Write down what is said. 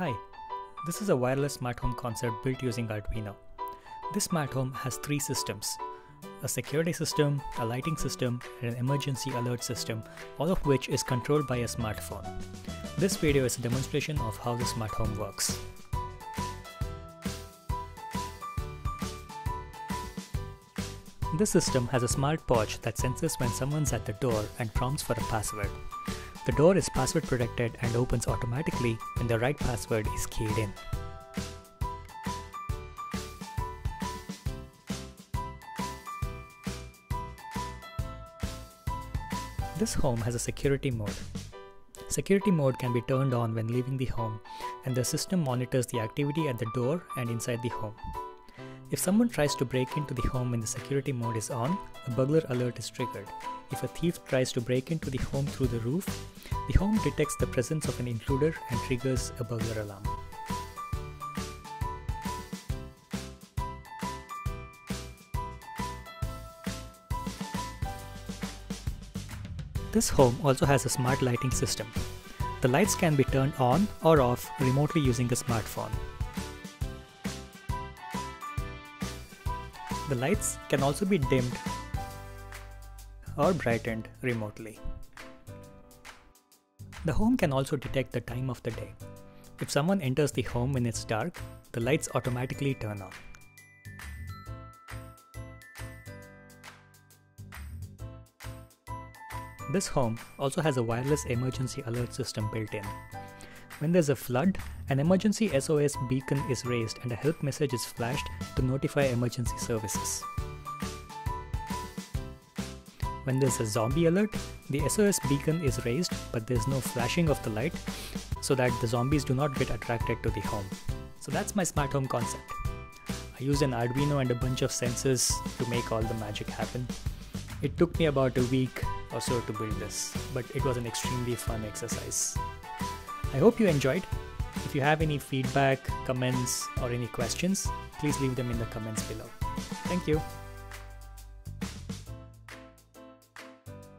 Hi, this is a wireless smart home concept built using Arduino. This smart home has three systems a security system, a lighting system, and an emergency alert system, all of which is controlled by a smartphone. This video is a demonstration of how the smart home works. This system has a smart porch that senses when someone's at the door and prompts for a password. The door is password protected and opens automatically when the right password is keyed in. This home has a security mode. Security mode can be turned on when leaving the home and the system monitors the activity at the door and inside the home. If someone tries to break into the home when the security mode is on, a burglar alert is triggered. If a thief tries to break into the home through the roof, the home detects the presence of an intruder and triggers a burglar alarm. This home also has a smart lighting system. The lights can be turned on or off remotely using a smartphone. The lights can also be dimmed or brightened remotely. The home can also detect the time of the day. If someone enters the home when it's dark, the lights automatically turn on. This home also has a wireless emergency alert system built in. When there's a flood, an emergency SOS beacon is raised and a help message is flashed to notify emergency services. When there's a zombie alert, the SOS beacon is raised but there's no flashing of the light so that the zombies do not get attracted to the home. So that's my smart home concept. I used an Arduino and a bunch of sensors to make all the magic happen. It took me about a week or so to build this, but it was an extremely fun exercise. I hope you enjoyed. If you have any feedback, comments, or any questions, please leave them in the comments below. Thank you.